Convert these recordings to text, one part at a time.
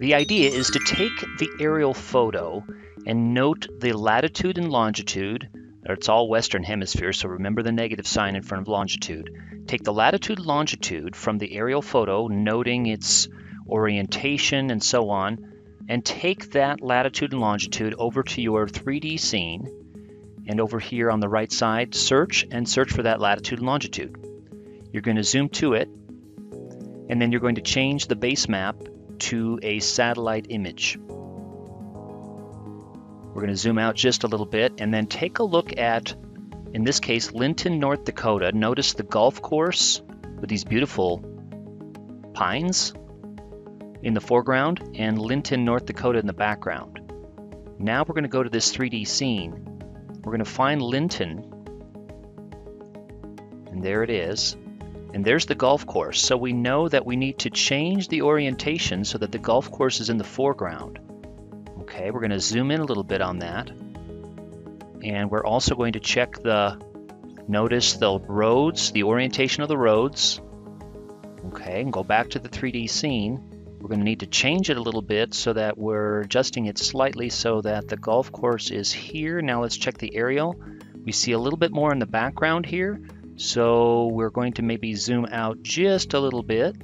The idea is to take the aerial photo and note the latitude and longitude. It's all Western Hemisphere, so remember the negative sign in front of longitude. Take the latitude and longitude from the aerial photo, noting its orientation and so on, and take that latitude and longitude over to your 3D scene. And over here on the right side, search and search for that latitude and longitude. You're going to zoom to it, and then you're going to change the base map to a satellite image. We're going to zoom out just a little bit and then take a look at, in this case, Linton, North Dakota. Notice the golf course with these beautiful pines in the foreground and Linton, North Dakota in the background. Now we're going to go to this 3D scene. We're going to find Linton, and there it is. And there's the golf course. So we know that we need to change the orientation so that the golf course is in the foreground. Okay, we're going to zoom in a little bit on that. And we're also going to check the, notice the roads, the orientation of the roads. Okay, and go back to the 3D scene. We're going to need to change it a little bit so that we're adjusting it slightly so that the golf course is here. Now let's check the aerial. We see a little bit more in the background here. So we're going to maybe zoom out just a little bit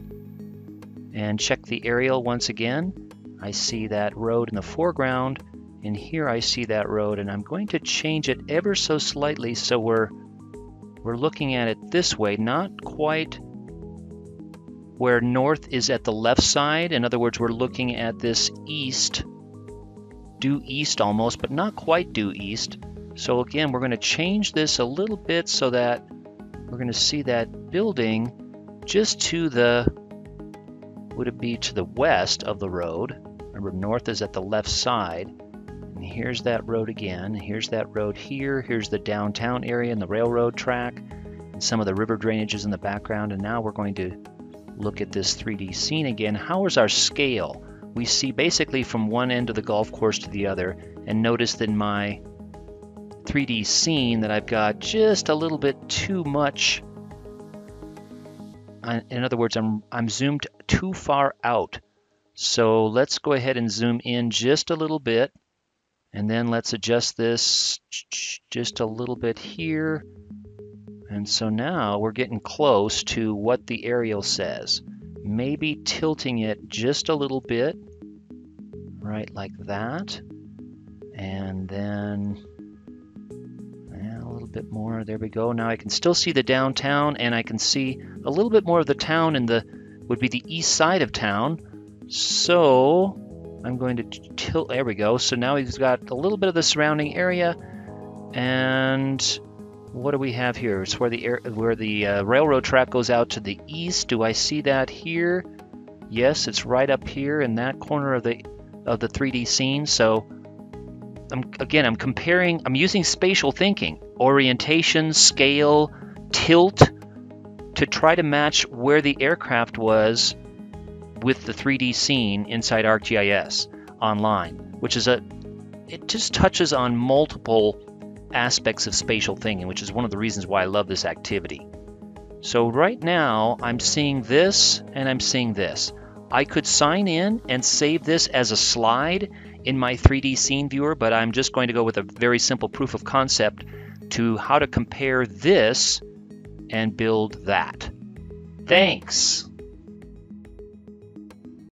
and check the aerial once again. I see that road in the foreground and here I see that road and I'm going to change it ever so slightly so we're we're looking at it this way, not quite where north is at the left side. In other words, we're looking at this east, due east almost, but not quite due east. So again, we're going to change this a little bit so that we're going to see that building just to the, would it be to the west of the road? Remember, north is at the left side. And here's that road again. Here's that road here. Here's the downtown area and the railroad track and some of the river drainages in the background. And now we're going to look at this 3D scene again, how is our scale? We see basically from one end of the golf course to the other, and notice that my 3D scene that I've got just a little bit too much. In other words, I'm, I'm zoomed too far out. So let's go ahead and zoom in just a little bit. And then let's adjust this just a little bit here and so now we're getting close to what the aerial says. Maybe tilting it just a little bit, right like that. And then bit more. There we go. Now I can still see the downtown and I can see a little bit more of the town in the would be the east side of town. So I'm going to tilt. There we go. So now he's got a little bit of the surrounding area and what do we have here? It's where the air, where the uh, railroad track goes out to the east. Do I see that here? Yes, it's right up here in that corner of the of the 3D scene. So I'm, again, I'm comparing. I'm using spatial thinking, orientation, scale, tilt, to try to match where the aircraft was with the 3D scene inside ArcGIS online, which is a it just touches on multiple aspects of spatial thinking, which is one of the reasons why I love this activity. So right now, I'm seeing this and I'm seeing this. I could sign in and save this as a slide in my 3D scene viewer, but I'm just going to go with a very simple proof of concept to how to compare this and build that. Thanks.